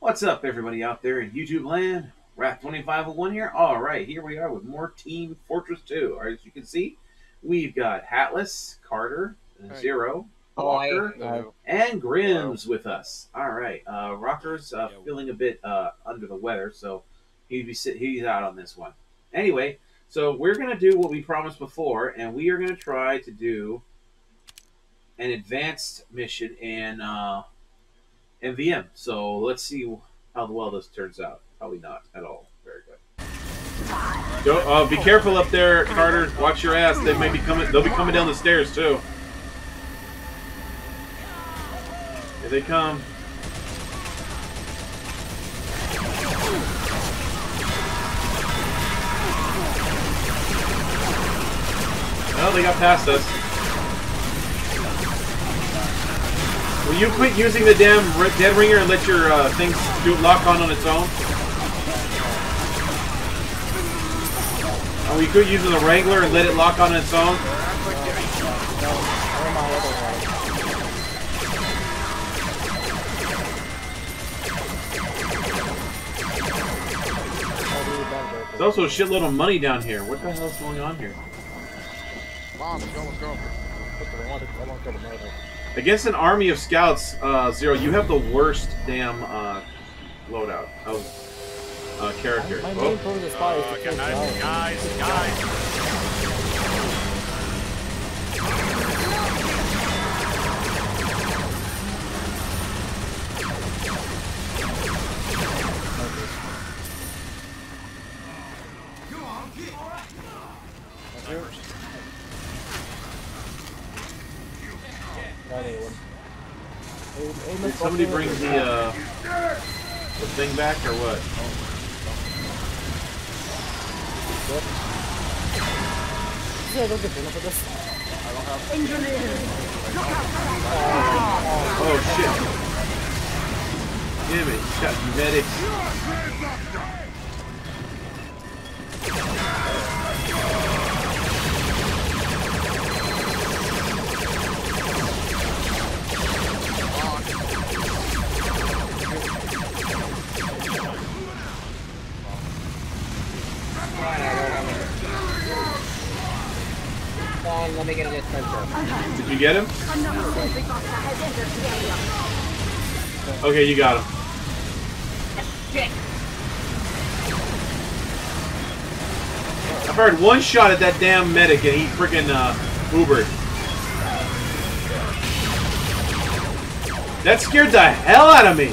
What's up, everybody out there in YouTube land? Wrath2501 here. All right, here we are with more Team Fortress 2. All right, as you can see, we've got Hatless, Carter, Zero, Walker, Uh, and Grims with us. All right, uh, Rocker's uh, feeling a bit uh, under the weather, so he'd be sit- he's out on this one. Anyway, so we're gonna do what we promised before, and we are gonna try to do an advanced mission in uh, MVM. So let's see how well this turns out. Probably not at all. Very good. Uh, be careful up there, Carter. Watch your ass. They may be coming. They'll be coming down the stairs too. Here they come. Oh, they got past us. Will you quit using the damn dead ringer and let your uh, things do lock on on its own? Will you quit using the Wrangler and let it lock on its own? There's also a shitload of money down here. What the hell's going on here? On, let's go, let's go. Against an army of scouts, uh, Zero, you have the worst damn uh, loadout of uh, characters. My Oh, main purpose is spy is Uh, to kill guys, guys. guys, guys. Somebody bring the uh, the thing back or what? Yeah, don't get burned for this. Oh shit! Damn it! Got medics. Come on, let me get a dispenser. Did you get him? Okay, you got him. I fired one shot at that damn medic and he freaking uh, Ubered. That scared the hell out of me.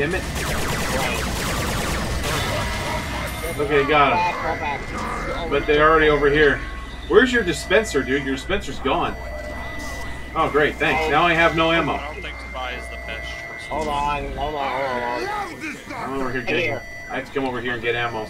Damn it. Okay, got him. Back, go back. But they're already over here. Where's your dispenser, dude? Your dispenser's gone. Oh, great, thanks. Now I have no ammo. I don't think spy is the best choice. Hold on, hold on, hold on. I'm over here getting. I have to come over here and get ammo.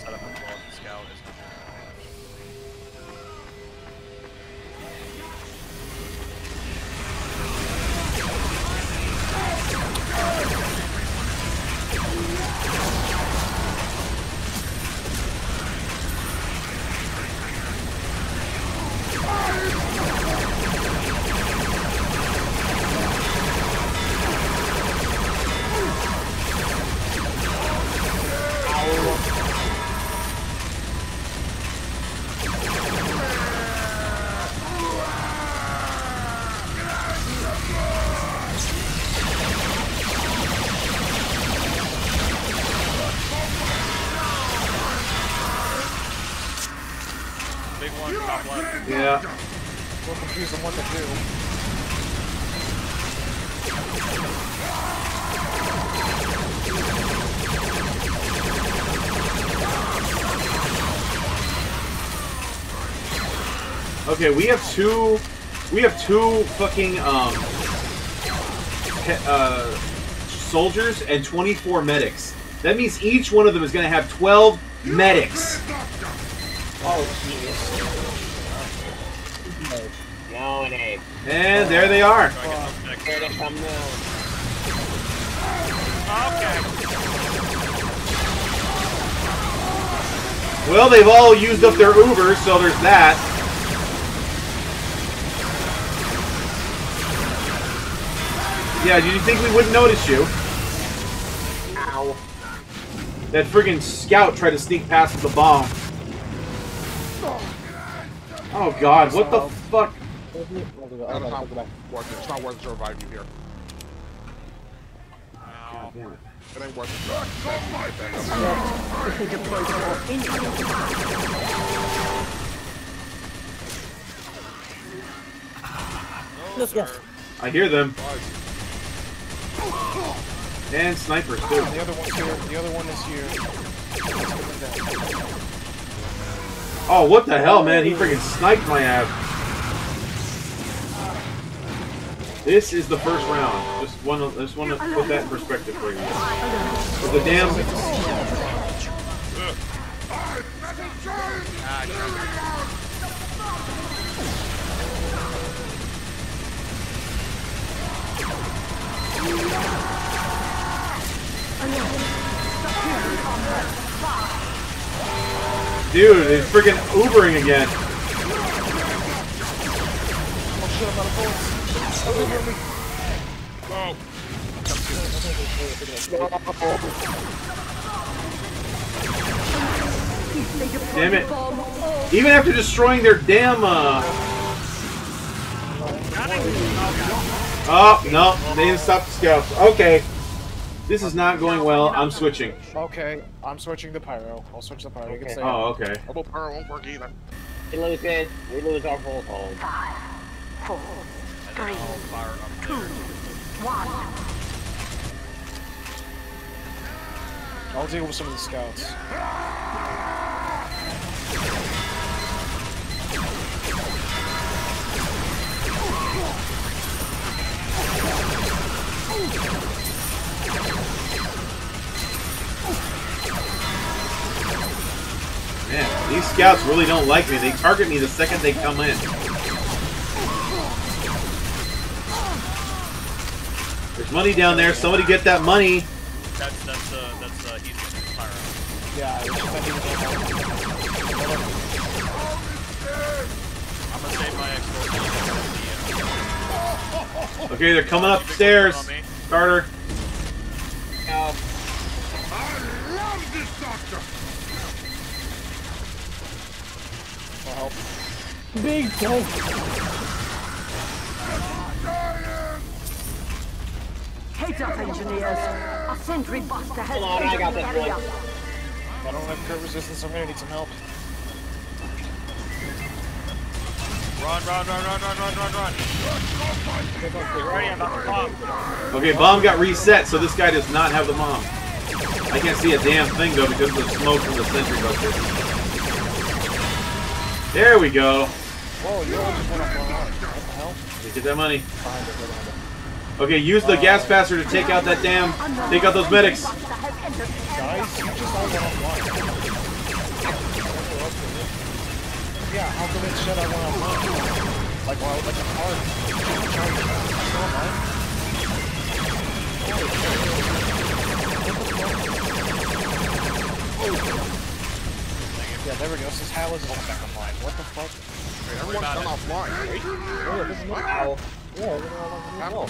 Okay, we have two. We have two fucking um. Uh, soldiers and 24 medics. That means each one of them is going to have 12 medics. Oh, jeez. No, it. And there they are. Well, they've all used up their Ubers, so there's that. Yeah, did you think we wouldn't notice you? Ow. That friggin' scout tried to sneak past with the bomb. Oh god, what the fuck? I'll do it. I'll do it. It's not go worth it. It's not worth it to revive you here. Ow. Damn it. It ain't worth it. If they deploy the whole engine, Let's go. I hear them. And snipers too. The other one's here. The other one is here. Let's get them down. Oh, what the hell, man? He freaking sniped my ass. This is the first round. Just one. Just want to put that in perspective for you. With the damn. Ah, Dude, it's freaking Ubering again. Damn it. Even after destroying their damn. Uh... Oh no, they didn't stop the scouts. Okay, this is not going well. I'm switching. Okay, I'm switching the pyro. I'll switch the pyro. You can Okay. say Oh, okay. Double power won't work either. We lose it. We lose our full hold. Five, four, three, I'll fire up two, there. one. I'll deal with some of the scouts. Man, these scouts really don't like me. They target me the second they come in. There's money down there. Somebody get that money. That's that's uh that's uh easy fire. Yeah, I wish I didn't get I'm gonna save my explosion. Okay, they're coming upstairs. On me. Carter. Ow. for help. Big tank. Heads up, engineers. A sentry buster has Hold on, I got entered the this one. I don't have crit resistance, I'm gonna need some help. Run, run, run, run, run, run, run, run. Get ready, I'm about to pop. Okay, bomb got reset, so this guy does not have the bomb. I can't see a damn thing though because of the smoke from the sentry buster. There we go. Whoa, you all just went up arm. What the hell? Let me get that money. Behind it, behind it. Okay, use the gas uh, passer to take out that damn. Take out those medics. Buster has entered the area. Guys, you just all went offline. Yeah, how come it said I went offline? Like, well, like a card. Online? Yeah, there we go. This is how is all back online. What the fuck? Hey, everyone's about done offline, right? Oh, yeah, this is not. Ow. Yeah, everything all over the wall.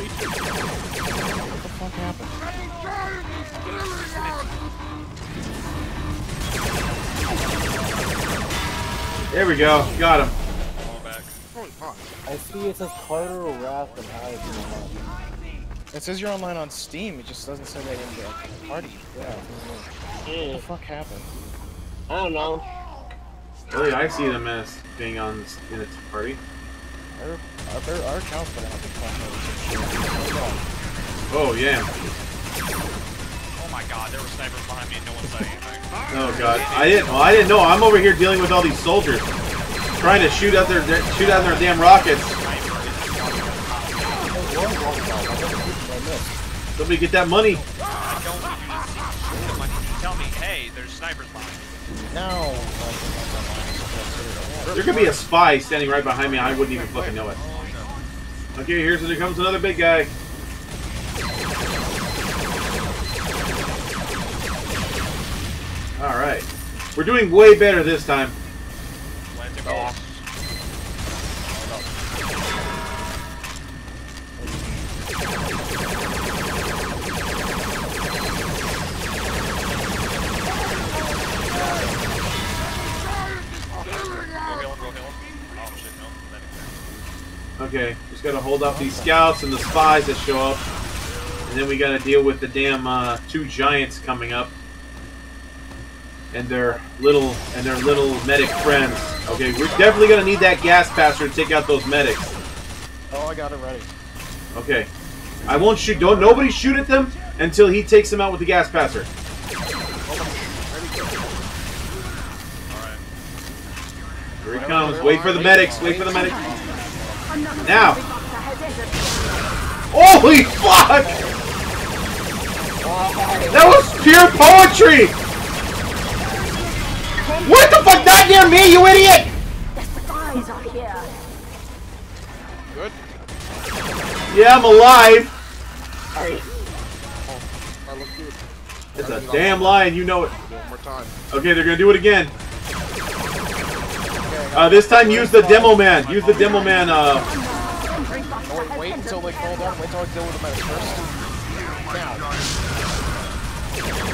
What the fuck happened? There we go. Got him. Back. I see it says Carter, Wrath, and Hive. It says you're online on Steam, it just doesn't say that in the party. Yeah. What the fuck happened? I don't know. Oh, really, I see them as being on in a party. Our, uh, our, our account's gonna have to clash over some shit. Oh yeah. Oh my god, there were snipers behind me and no one said anything. Oh god. I didn't. Well, I didn't know. I'm over here dealing with all these soldiers, trying to shoot out their shoot out their damn rockets. Somebody get that money. I don't use shoot them. I need you to tell me, hey, there's snipers behind me. No. There could be a spy standing right behind me. I wouldn't even fucking know it. Okay, here's here comes another big guy. All right, we're doing way better this time. Okay, just gotta hold off these scouts and the spies that show up, and then we gotta deal with the damn uh, two giants coming up, and their little and their little medic friends. Okay, we're definitely gonna need that gas passer to take out those medics. Oh, I got it ready. Okay, I won't shoot. Don't nobody shoot at them until he takes them out with the gas passer. Here he comes. Wait for the medics. Wait for the medics. Now. sentry buster has entered. Holy fuck! That was pure poetry! What the fuck? Not near me, you idiot! The spies are here. Good. Yeah, I'm alive. Alright. I look good. It's a damn lie, and you know it. One more time. Okay, they're gonna do it again. Uh, this time use the demo man. Use the demo man. Uh, Sentry wait, has wait entered until they fall down. Wait till I deal with the medics first. Now.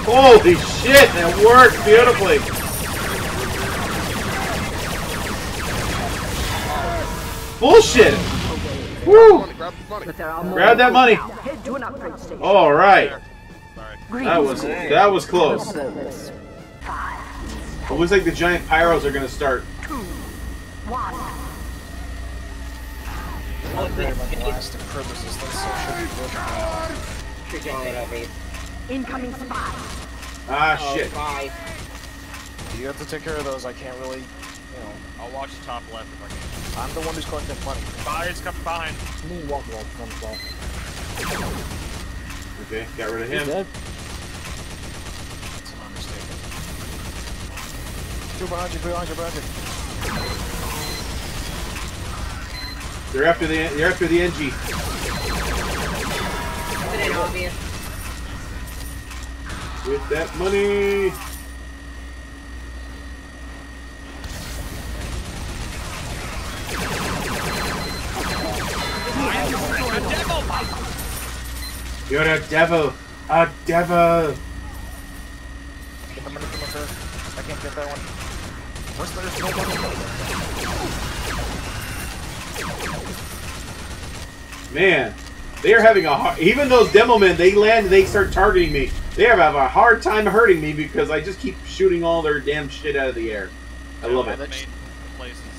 holy shit, that worked beautifully. Bullshit. Woo! Money, grab the money. But there are more Grab that money. now. Head to an upgrade station. All right, that was that was close. It looks like the giant pyros are gonna start. One. Very much elastic curb resistance, so it should be broken. Freaking right over you. Incoming spy. Ah Oh, shit. bye. You have to take care of those. I can't really, you know. I'll watch the top left if I can. I'm the one who's collecting money. Spies coming behind. Moonwalk walk comes off. Okay, got rid of He's him. dead. That's an understatement. Two behind you, two behind you, behind you. They're after the they're after the NG. With that money. You're a devil. A devil. Up. I can't get that one. Where's the, Man, they are having a hard. Even those demo men, they land, they start targeting me. They have a hard time hurting me because I just keep shooting all their damn shit out of the air. I love it.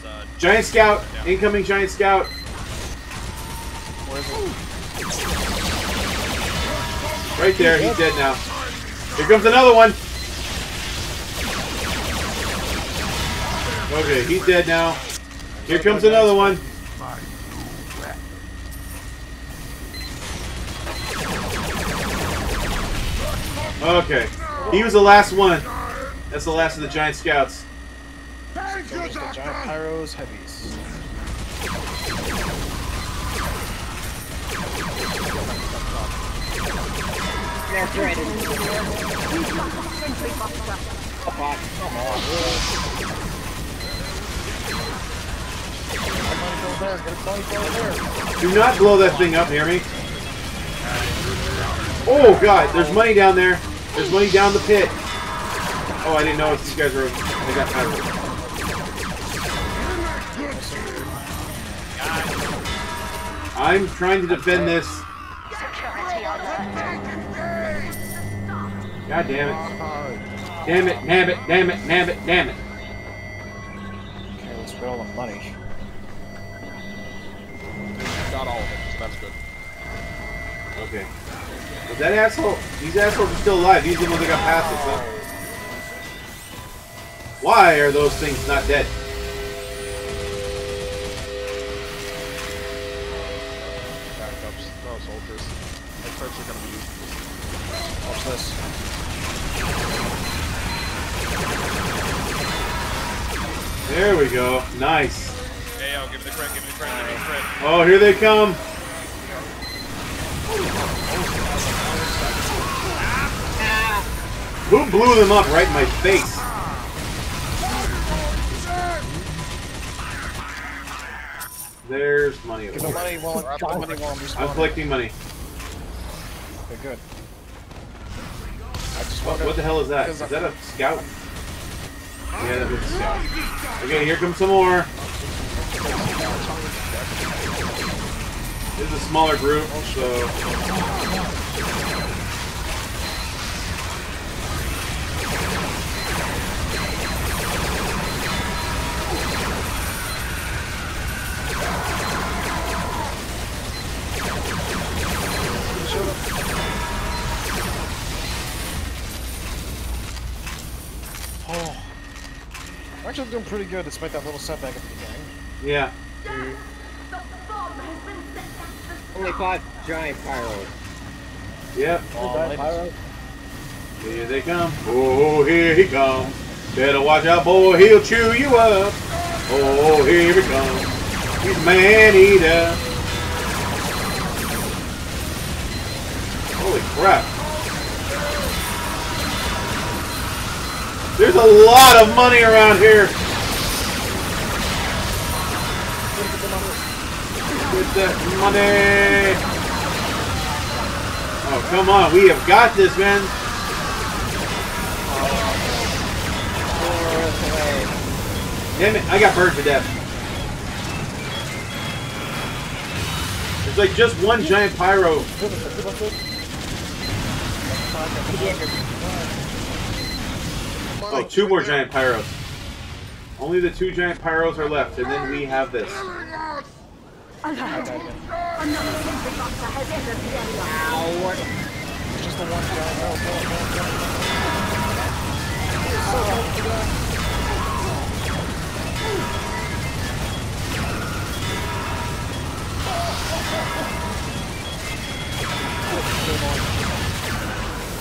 uh, Giant scout, incoming giant scout. Right there, he's dead now. Here comes another one. Okay, he's dead now. Here comes another one. Okay, he was the last one. That's the last of the giant scouts. So the giant pyros, heavies. That's right. Come on. Come on. Do not blow that thing up, hear me? Oh god, there's money down there. There's money down the pit. Oh, I didn't know if these guys were. They got power. I'm trying to defend this. God damn it. Damn it, damn it, damn it, damn it, damn it. Okay, let's get all the money. Got all of it, so that's good. Okay. That asshole, these assholes are still alive. These are the ones that got past us, huh? Why are those things not dead? Backups. Soldiers. The clips are gonna be used. Watch this. There we go. Nice. Hey, yo, give me the credit, give me the credit, give me the credit. Oh, here they come. Who blew them up right in my face? There's money. Give the money while I'm, give money while I'm I'm collecting money. Okay, good. I just What, what the hell is that? Is that a scout? Yeah, that was a scout. Okay, here comes some more. This is a smaller group, so actually doing pretty good despite that little setback at the beginning. yeah. The bomb has been set Only five giant pyros. Yep. Oh, Here they come. Oh, here he comes. Better watch out, boy. He'll chew you up. Oh, here he comes. He's a man eater. A lot of money around here. Get that money. Oh, come on. We have got this, man. Damn it, I got burned to death. It's like just one giant pyro. Oh, two more giant pyros. Only the two giant pyros are left, and then we have this.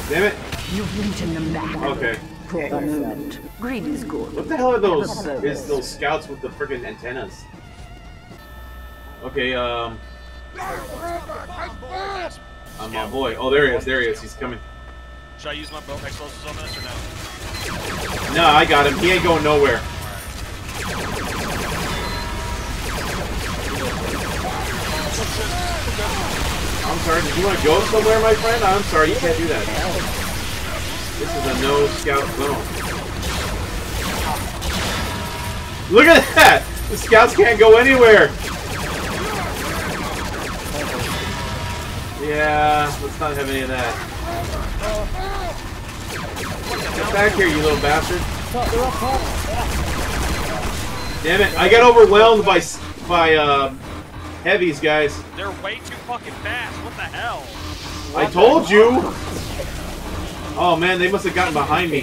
Damn it. You've beaten them back. Okay. For the moment. Greed is good. What the hell are those? Is those scouts with the friggin' antennas? Okay, um, I'm my boy. Oh, there he is. There he is. He's coming. Should I use my boat explosives on this or no? No, I got him. He ain't going nowhere. I'm sorry. Did you want to go somewhere, my friend? I'm sorry. You can't do that. This is a no scout zone. Look at that! The scouts can't go anywhere. Yeah, let's not have any of that. Get back here, you little bastard. Damn it, I got overwhelmed by by uh, heavies, guys. They're way too fucking fast. What the hell? I told you. Oh man, they must have gotten behind me.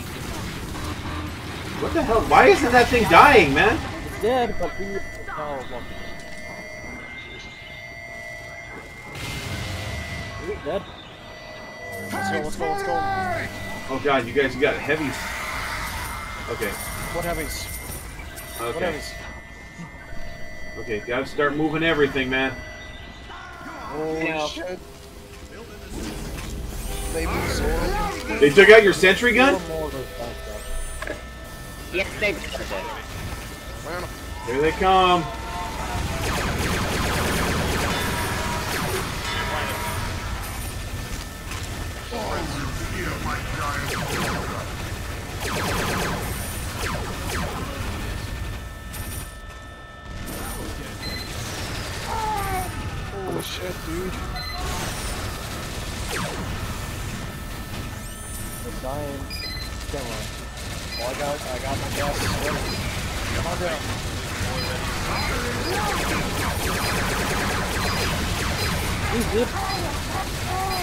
What the hell? Why isn't that thing dying, man? Dead, but we. Oh, well. Dead. Let's go, let's go, let's go. Oh god, you guys, you got heavies. Okay, What heavies? What okay, heavies? okay. Gotta start moving everything, man. Oh, Holy Yeah. shit. They moved They took out your sentry gun. Yes, they did. Here they come. Holy shit, dude. Dying. Can't run. Oh, I got, I got my gas. Come on down. He's good.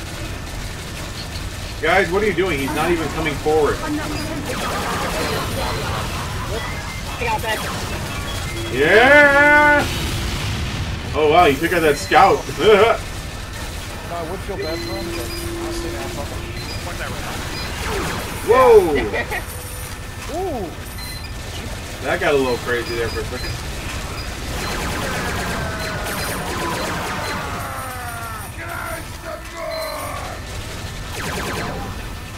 Guys, what are you doing? He's not even coming forward. Another sentry I got that. Yeah! Oh wow, you took out that scout. I would feel bad for him, but honestly, nah, fuck him. Fuck that right Whoa! Ooh! That got a little crazy there for a second.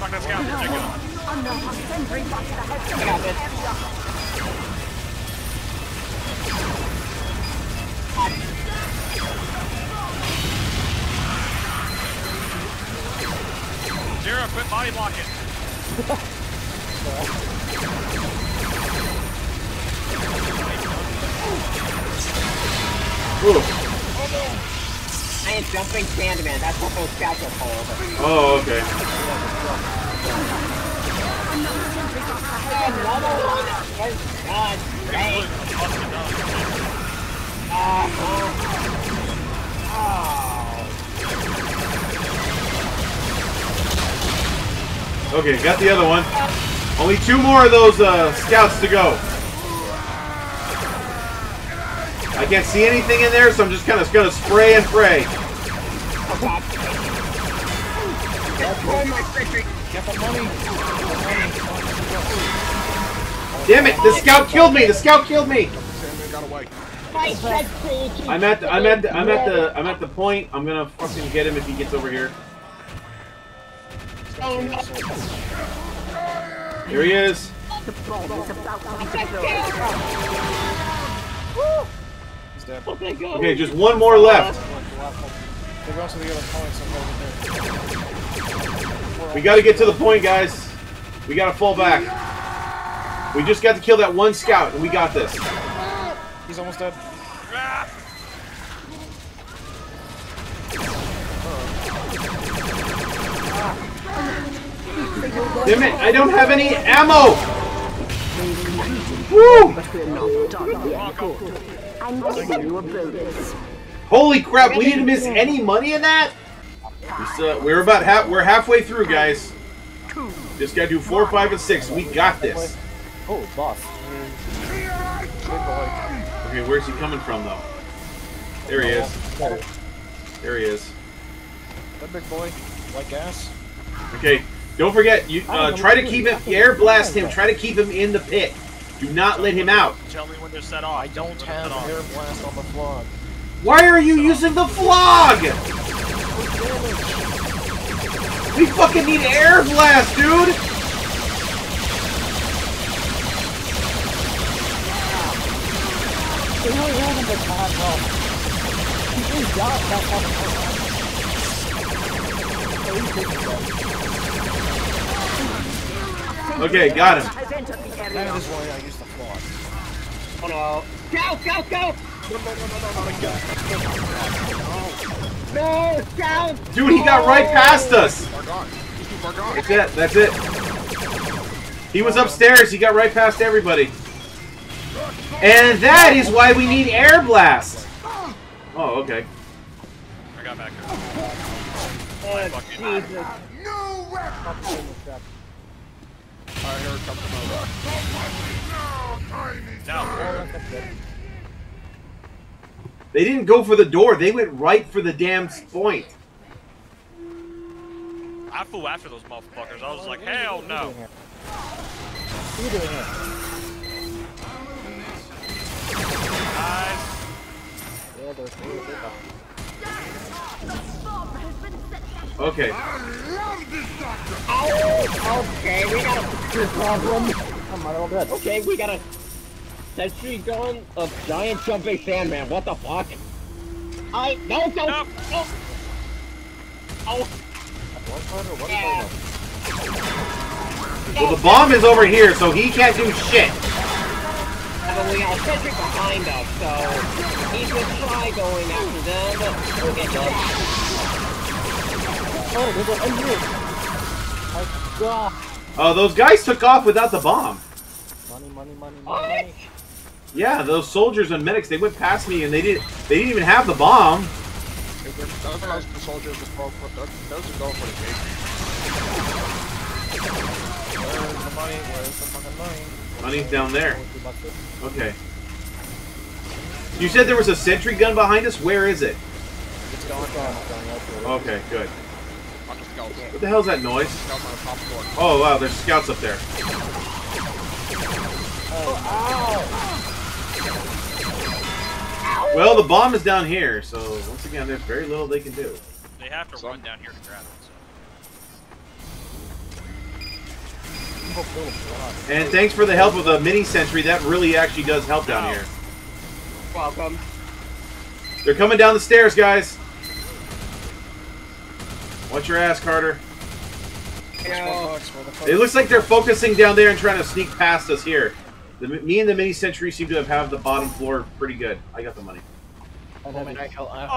Fuck that scout. There you go. Another sentry buster has I got this. Zero, quit body blocking. Ooh. I am jumping Sandman. That's what those scouts are called. Oh, okay. Another one. Thank God. Dang. Okay, got the other one. Only two more of those uh, scouts to go. I can't see anything in there, so I'm just kind of gonna spray and pray. Damn it! The scout killed me. The scout killed me. I'm at the, I'm at the, I'm at the I'm at the point. I'm gonna fucking get him if he gets over here. Here he is. He's dead. Oh, my God. Okay, just one more left. They're going the other points, I'm over. We got to get to the point, guys. We got to fall back. We just got to kill that one scout, and we got this. He's almost dead. Damn it! I don't have any ammo. Woo! But we're not done yet. Good. I'm giving you a bonus. Holy crap! We didn't miss any money in that. We still, we're about half. We're halfway through, guys. Just gotta do four, five, and six. We got this. Oh, boss. Okay, where's he coming from, though? There he is. There he is. That big boy. Like gas. Okay, don't forget. You uh, try to keep him. Air blast him. Try to keep him in the pit. Do not let him out. Tell me when they're set off. I don't have set off. air blast on the Phlog. Why are you using the Phlog? We fucking need air blast, dude. They really haven't been hot help. He just got that fucking Okay, got him. Has entered the That area. is why I used the Phlog. Oh, no. Go, go, go. No, scout. Dude, he got right past us. Far gone. He's too far gone. That's it. That's it. He was upstairs. He got right past everybody. And that is why we need air blast. Oh, okay. I got back. Oh, Fucking- Jesus. Alright, over. They didn't go for the door. They went right for the damn point. I flew after those motherfuckers. I was like, hell no. Okay. Oh, okay, we got a problem. I'm right all dead. Okay, we got a sentry gun of giant jumping sandman. What the fuck? I no, don't. No. Oh. Oh, One part or one yeah. Well, the bomb is over here, so he can't do shit. But we got a sentry behind us, so he could try going after them, we'll get shot. Oh, there's an engineer! My god! Uh, those guys took off without the bomb. Money, money, money, money, What? money. Yeah, those soldiers and medics, they went past me and they didn't they didn't even have the bomb. If Those the soldiers with broke, but those those are going for the gate. Where's the money? Where's the fucking money? Money's down there. Okay. You said there was a sentry gun behind us? Where is it? It's gone, gone, it's gone. It. Okay, good. Bunch of scouts. What the hell's that noise? Scouts on the top floor. Oh, wow, there's scouts up there. Oh, well, the bomb is down here, so once again, there's very little they can do. They have to Some- run down here to grab it. So. And thanks for the help of the mini sentry. That really actually does help down here. Welcome. They're coming down the stairs, guys. Watch your ass, Carter. You One know, bucks, where the fuck- It looks like they're focusing down there and trying to sneak past us here. The, me and the mini sentry seem to have, have the bottom floor pretty good. I got the money. Oh, and then I help- I help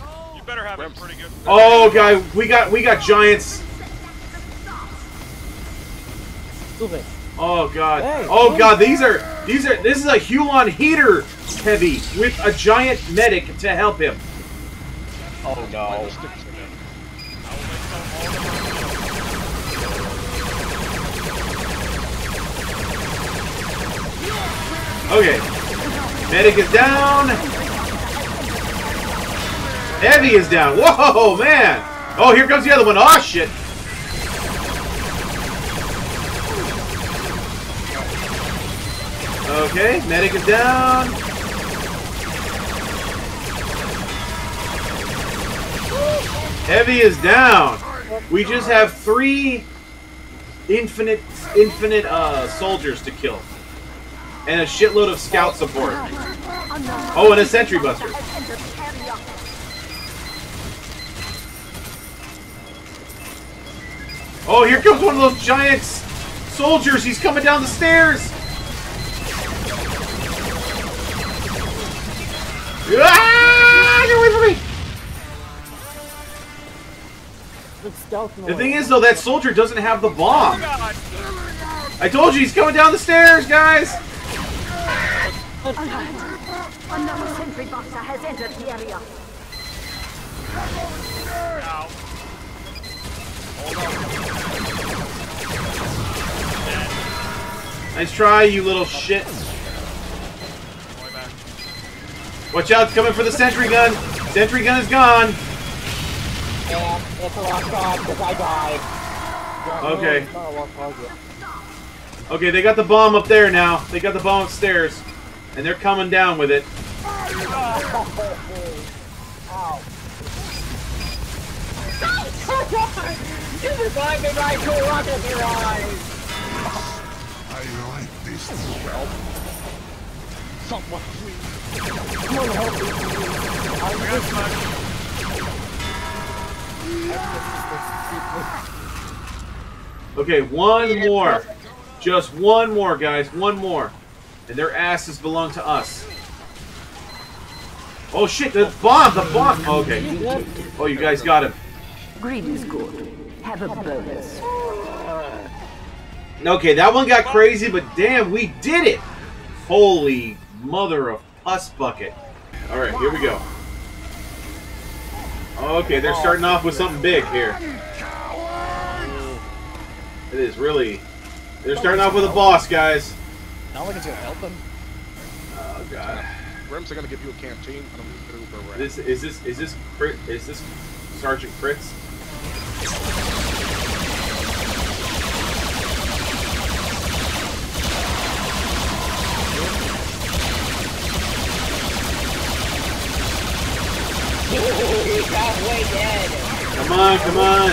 Oh! You better have it pretty good. Oh, guy, we got we got giants. Oh god. Oh god, these are these are this is a Huo-Long heater heavy with a giant medic to help him. oh Like no. the sticks again. I will make some all the Okay. Medic is down. Heavy is down. Whoa, man. Oh, here comes the other one. Oh shit. Okay, medic is down. Heavy is down. We just have three infinite infinite uh, soldiers to kill. And a shitload of scout support. Oh, and a sentry buster. Oh, here comes one of those giant soldiers. He's coming down the stairs. Ah, get away from me! The thing is, though, that soldier doesn't have the bomb. God! I told you he's coming down the stairs, guys. Another sentry buster has entered the area. Ow. Nice try, you little shit. Watch out, it's coming for the sentry gun. Sentry gun is gone. Yeah, it's a lost cause because I died. Okay. It's not a lost target. Okay, they got the bomb up there now. They got the bomb upstairs. And they're coming down with it. You survived the right to a rocket in your eyes! Someone please. I got smacked. Okay, one more. Just one more, guys. One more. And their asses belong to us. Oh shit, the bomb! The bomb! Okay. Oh, you guys got him. Greed is good. Have a bonus. Okay, that one got crazy, but damn, we did it! Holy mother of pus bucket. Alright, here we go. Okay, they're oh, starting off with something big here. It is really... They're starting off with a boss, guys. Not like it's gonna help them. Oh god. Rims are gonna give you a canteen and a Uber rack. This is this is this Crit- is this Sergeant Crits? Come on, come on.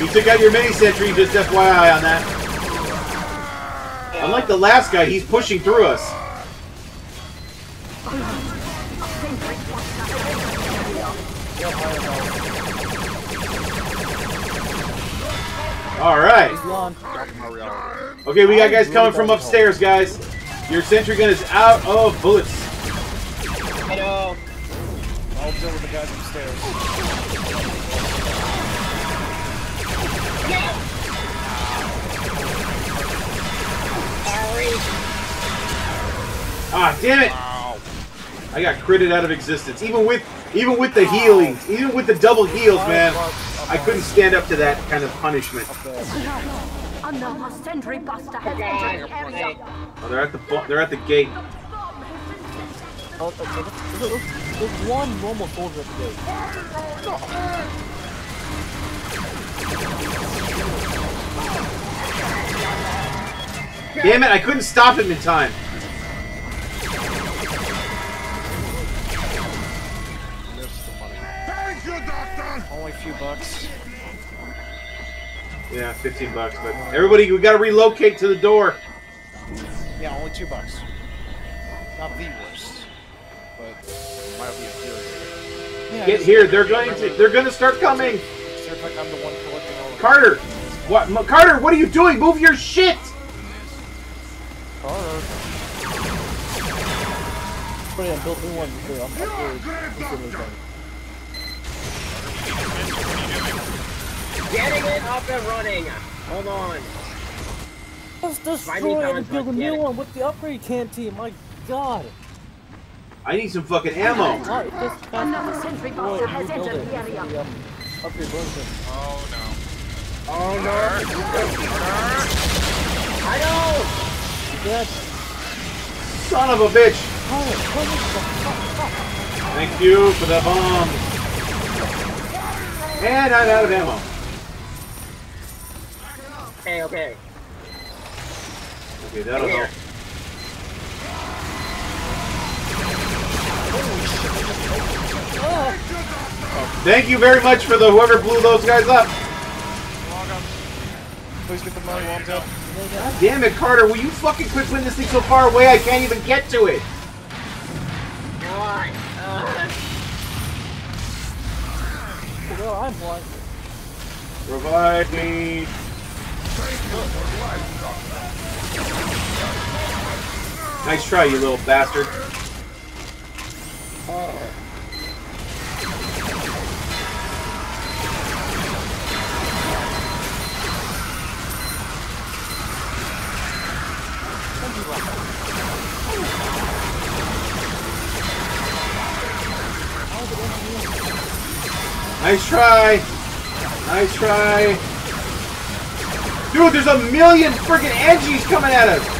You took out your mini sentry, just FYI on that. Unlike the last guy, he's pushing through us. Alright. Okay, we got guys coming from upstairs, guys. Your sentry gun is out of bullets. I know. I'll deal with the guys upstairs. Sorry. Ah, damn it! Wow. I got critted out of existence. Even with even with the healings, even with the double heals, man, I couldn't stand up to that kind of punishment. Up there. Another sentry buster has entered the area. Oh, they're at the they're at the gate. Oh, okay. There's, there's, there's one normal soldier the gate. Damn it! I couldn't stop him in time. Missed the money. Only a few bucks. Yeah, 15 bucks. But everybody, we gotta relocate to the door. Yeah, only two bucks. Not the but Mildly infuriating. yeah, Get here. They're going to. They're gonna start coming. It's like I'm the one collecting all the Carter, what? M- Carter, what are you doing? Move your shit. Carter. But yeah, built new one because I'm upgrade. Getting it up and running. Hold on. Let's destroy and build a new one with the upgrade canteen. My God. I need some fucking ammo. Alright, just Another sentry buster has entered the area. The. Oh no. Oh no. I know. Dad, Son of a bitch. Carter, what the fuck? Thank you for the bomb. And I'm out of ammo. Okay, okay. Okay, that'll help. Thank you very much for the whoever blew those guys up. Please get the money while I'm dead. God damn it, Carter! Will you fucking quit putting this thing so far away? I can't even get to it. Alright. Uh, Well, I'm blind. Revive me. Nice try, you little bastard. Nice try. Nice try. Dude, there's a million freaking Engies coming at us.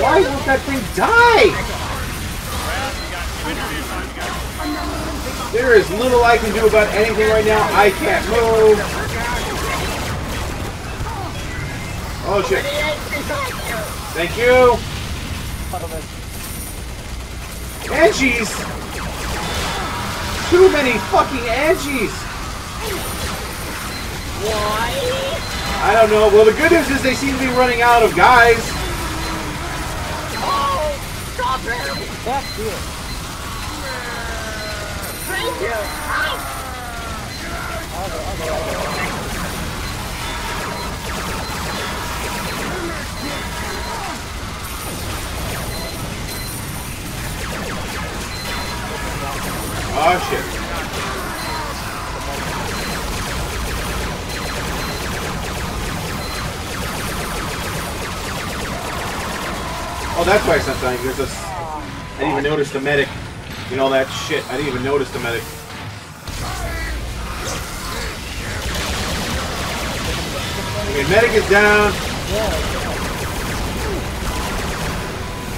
Why won't that thing die? There is little I can do about anything right now. I can't move. Oh shit. Thank you. Engies! Too many fucking Engies! Why? I don't know. Well, the good news is they seem to be running out of guys. Back here. Thank you! Ow! Oh shit. Oh, that's why dying. There's a. I didn't even notice the medic. You know that shit. I didn't even notice the medic. Okay, medic is down.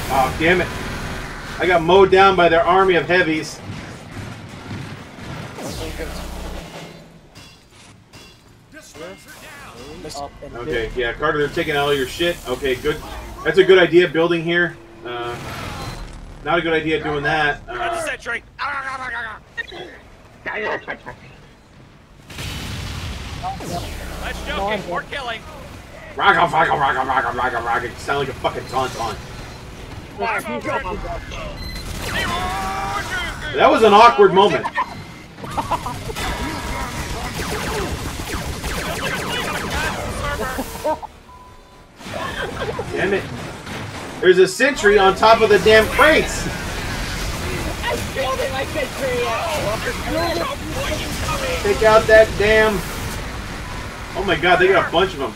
Oh, damn it. I got mowed down by their army of heavies. Okay, yeah, Carter, they're taking all your shit. Okay, good. That's a good idea, building here. Uh, not a good idea doing that. Got the sentry. Let's joking. We're killing. rock off, rock off, rock off, rock off, rock off, rock off. Sound like a fucking tauntaun. That was an awkward moment. Damn it. There's a sentry on top of the damn crates. I three! Take out that damn. Oh my god, they got a bunch of them.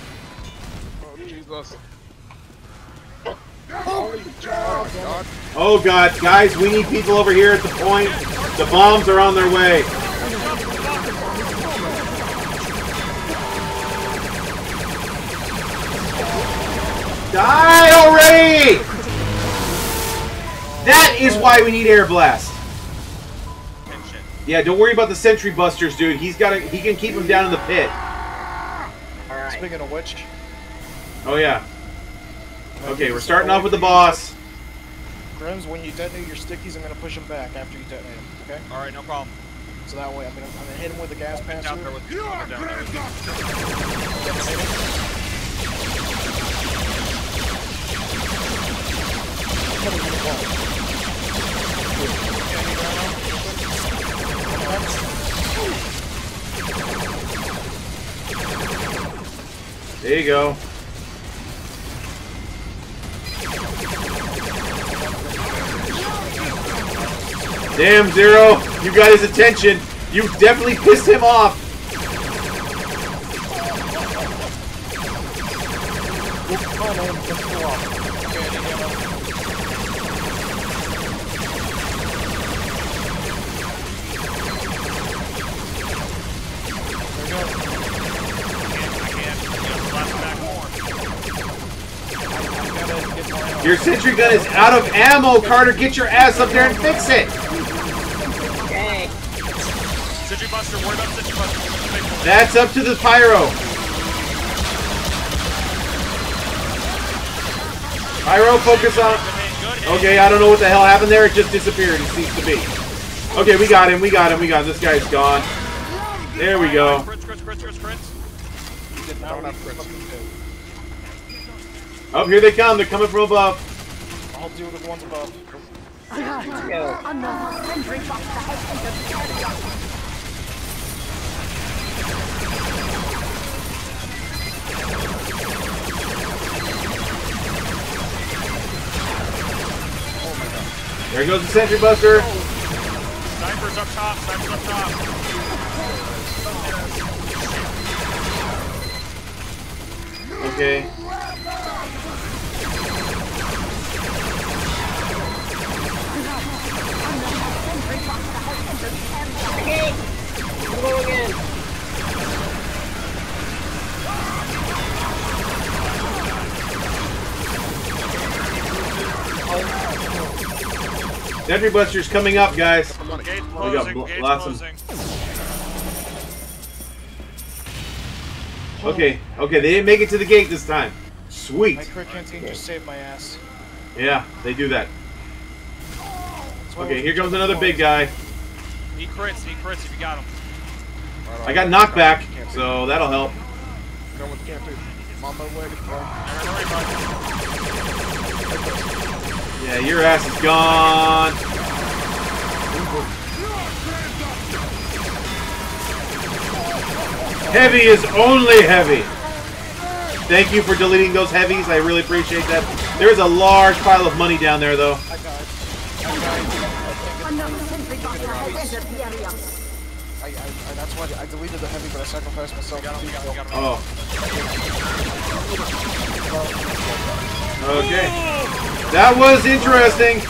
Holy God. Oh god, guys, we need people over here at the point. The bombs are on their way. Die already! That is why we need air blast. Yeah, don't worry about the sentry busters, dude. He's got a, he can keep them down in the pit. Alright. Speaking of which, Oh yeah. Okay, we're starting off with the boss. Grims, when you detonate your stickies, I'm gonna push them back after you detonate them. Okay? All right, no problem. So that way, I'm gonna, I'm gonna hit him with the gas Down passer. there with down there And get the now. There you go. Damn, Zero! You got his attention. You definitely pissed him off. Your sentry gun is out of ammo, Carter. Get your ass up there and fix it. Okay. Sentry Buster, worry about Sentry Buster. We're gonna make one. That's up to the pyro. Pyro, focus on. Good hit, good hit. Okay, I don't know what the hell happened there. It just disappeared. It seems to be. Okay, we got him. We got him. We got him. This guy's gone. There we go. Crits, crits, crits, crits, crits. Now Don't have we crits. fucking do. Oh, here they come. They're coming from above. I'll deal with the ones above. Let's go. Another sentry buster has entered the area. There goes the sentry buster. Snipers up top, snipers up top. Okay. Okay. Let's go again. Sentry buster's coming up, guys. Got closing, bl- gate's lots of- Okay. Okay, they didn't make it to the gate this time. Sweet. My crit canteen just saved my ass. Yeah, they do that. That's why Okay, here comes another big guy. He crits, he crits if you got him. I got knockback, so that'll help. Going with camp, dude. I'm on my way to bro. Never worry about it. Yeah, your ass is gone. Heavy is only heavy. Thank you for deleting those heavies. I really appreciate that. There's a large pile of money down there, though. I, I, that's why I deleted the heavy, but I sacrificed myself. Got him, got him, got him. Oh. Okay. That was interesting.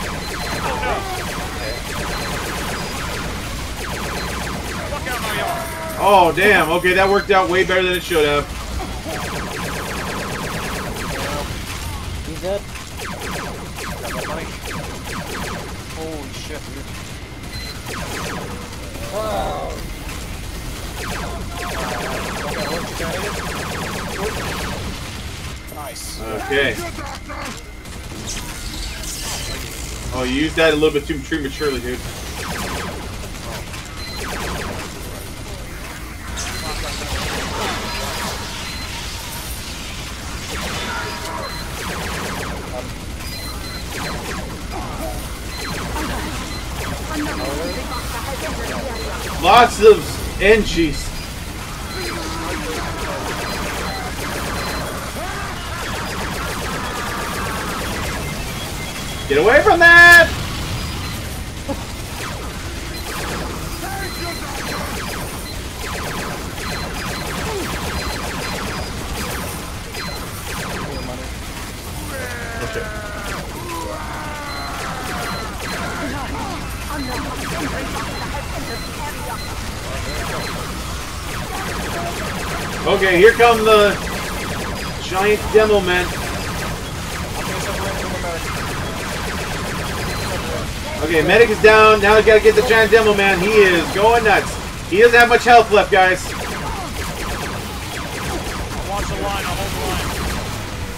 Oh, damn. Okay, that worked out way better than it should have. He's dead. Holy shit, Okay. Oh, you used that a little bit too prematurely, dude. Lots of engies. Get away from that! Here come the giant demo men. Okay, medic is down. Now we gotta get the giant demo man. He is going nuts. He doesn't have much health left, guys. I'll watch line. I'll hold line.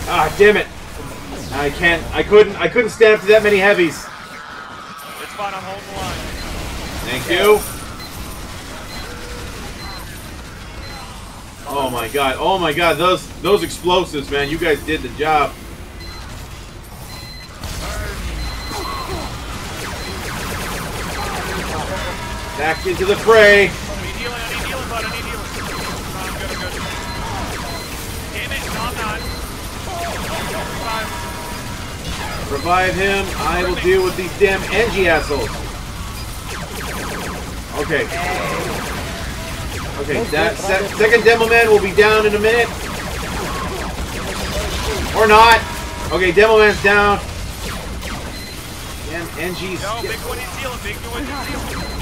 Ah, damn it. I can't. I couldn't. I couldn't stand up to that many heavies. It's fine. I'm holding the line. Thank you. Oh my god. Oh my god. Those those explosives, man. You guys did the job. Back into the fray. Revive. Him. I will deal with these damn Engie assholes. Okay. Okay, that se second demo man will be down in a minute. Or not. Okay, demo man's down. Damn, Engie's. Yo, big one needs healing. Big one needs healing.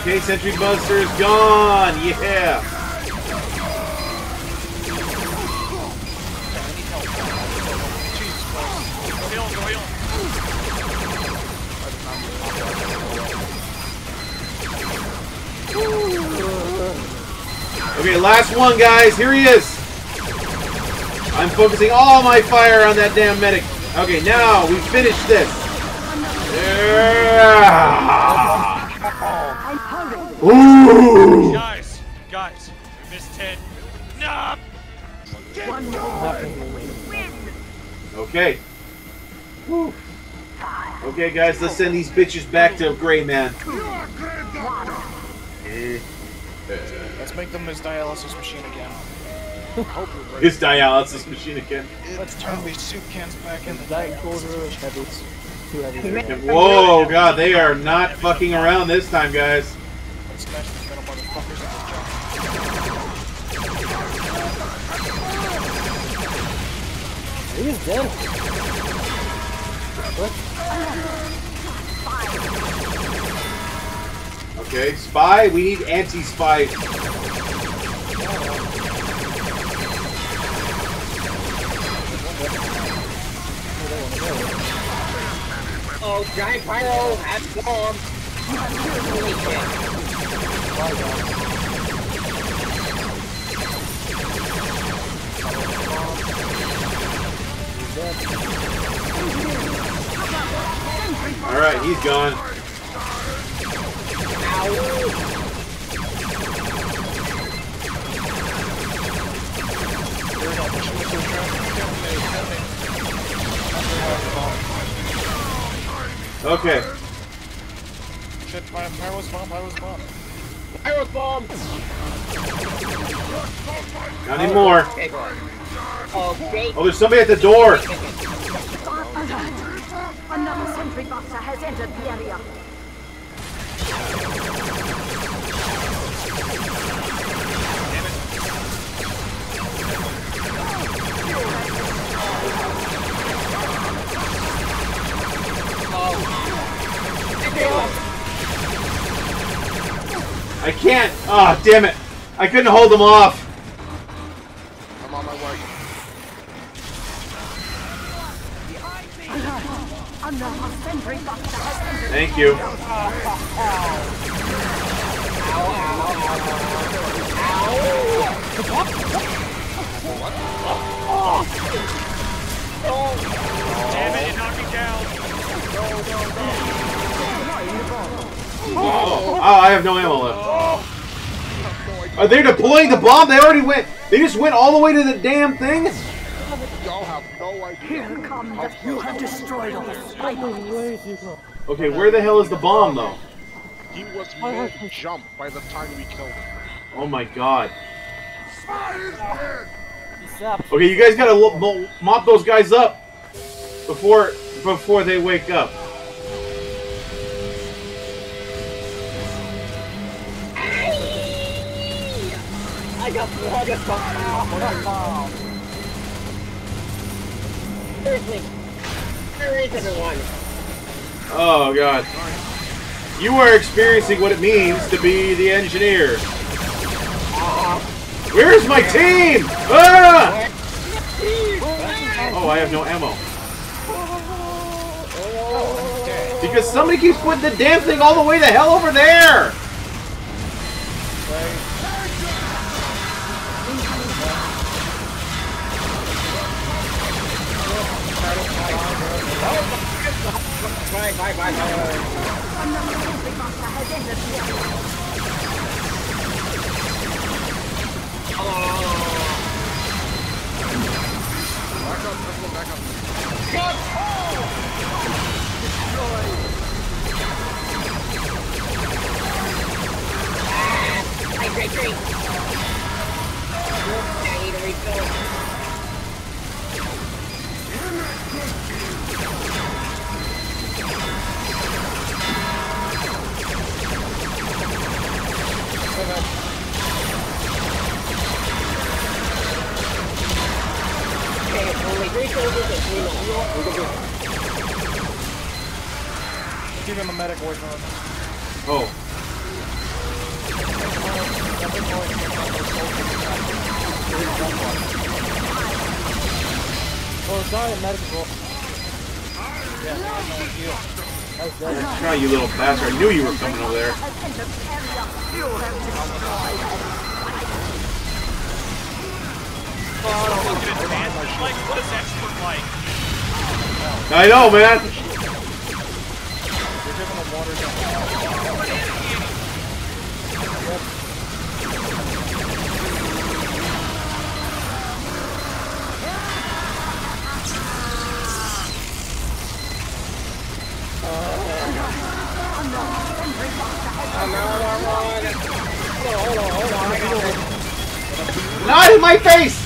Okay, Sentry Buster is gone. Yeah. Okay, last one, guys. Here he is. I'm focusing all my fire on that damn medic. Okay, now we finish this. Yeah. I'm hurrying. Ooh. Guys, guys, we missed 10. Nah. One more. Okay. Whew. Okay, guys, let's send these bitches back to Gray Mann. Eh. Let's make them his dialysis machine again. His dialysis machine again. Let's turn these soup cans back into Diet Cold or heavies. Two. Whoa, God, they are not fucking around this time, guys. Let's smash these metal motherfuckers into junk. He's dead. Okay, spy. We need anti-spy. Oh, giant pyro has bomb. Holy shit. All right, he's gone. Okay. Shit, Py- Pyro's bomb, Pyro's bomb. Pyro bomb. Not anymore. Okay. Okay. Oh, there's somebody at the door. I can't. Ah, damn it. I couldn't hold them off. I'm on my way. Another sentry buster has entered. Thank you. Damn it, it knocked me down. Oh, oh, I have no ammo left. Are they deploying the bomb? They already went. They just went all the way to the damn thing. Y'all have no idea. Here come the. You have destroyed all the spiders. Okay, where the hell is the bomb though? He was mid-jump by the time we killed him. Oh my god. Okay, you guys gotta mop those guys up before before they wake up. I got blooded from Seriously. Where is everyone? Oh god. You are experiencing what it means to be the engineer. Where's my team? Ah! Oh, I have no ammo. Because somebody keeps putting the damn thing all the way the hell over there! Bye. Back up, everyone back up. Hydrate drink. I need a refill. Okay, only three soldiers and three men. We can do it. Keep him a medic away from him. Oh, Oh, sorry, medical. Yeah, no, heal. That's try you little bastard. I knew you were coming over there. I know, man. You're giving him water down. Another one. Hold on, hold on, hold on. I got this. Not in my face!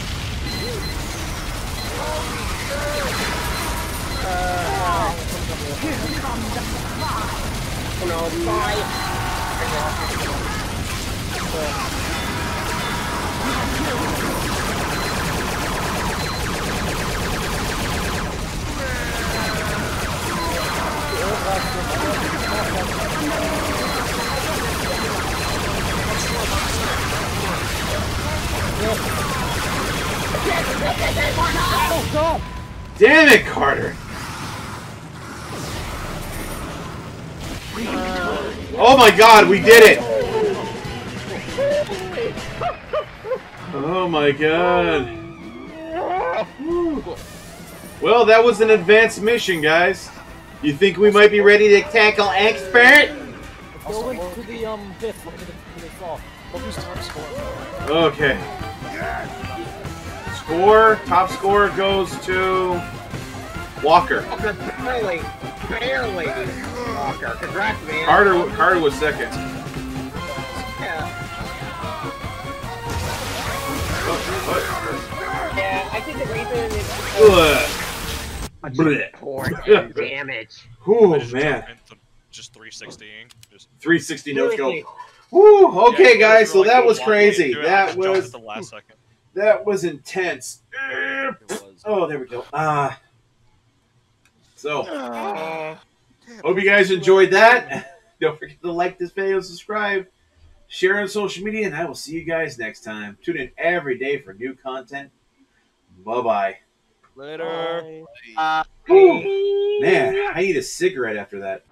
Oh no. Damn it, Carter. Oh my god, we did it! Oh my god. Well, that was an advanced mission, guys. You think we might be ready to tackle Expert? Go into the um pit. Look at the, the fall. Look who's top scorer. Okay. Score, top score goes to Walker. Okay, barely, barely. Walker, congrats, man. Carter, Carter was second. Yeah. What? Yeah, I think the reason is because Ugh. Blech. poor damage. Oh I just man. just 360ing. Just 360 no Seriously. Scope. Woo, okay, Yeah, guys, so like that was one way to crazy. do it, I That was at the last second. that was intense. Oh, there we go. Ah. So, hope you guys enjoyed that. Don't forget to like this video, subscribe, share on social media, and I will see you guys next time. Tune in every day for new content. Bye bye. Later. Bye. Man, I need a cigarette after that.